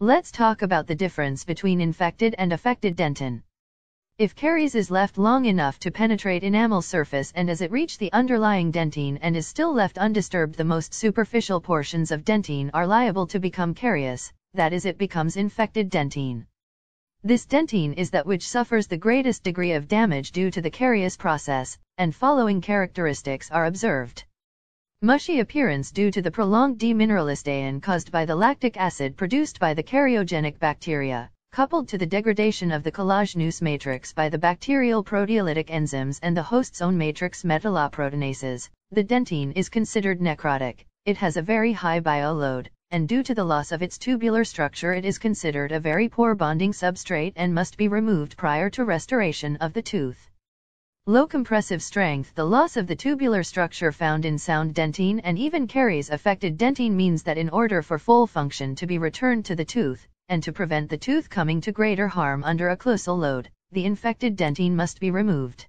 Let's talk about the difference between infected and affected dentin. If caries is left long enough to penetrate enamel surface and as it reach the underlying dentine and is still left undisturbed the most superficial portions of dentine are liable to become carious, that is it becomes infected dentine. This dentine is that which suffers the greatest degree of damage due to the carious process, and following characteristics are observed. Mushy appearance due to the prolonged demineralization caused by the lactic acid produced by the cariogenic bacteria, coupled to the degradation of the collagenous matrix by the bacterial proteolytic enzymes and the host's own matrix metalloproteinases, the dentine is considered necrotic. It has a very high bioload, and due to the loss of its tubular structure it is considered a very poor bonding substrate and must be removed prior to restoration of the tooth. Low compressive strength The loss of the tubular structure found in sound dentine and even caries affected dentine means that in order for full function to be returned to the tooth, and to prevent the tooth coming to greater harm under occlusal load, the infected dentine must be removed.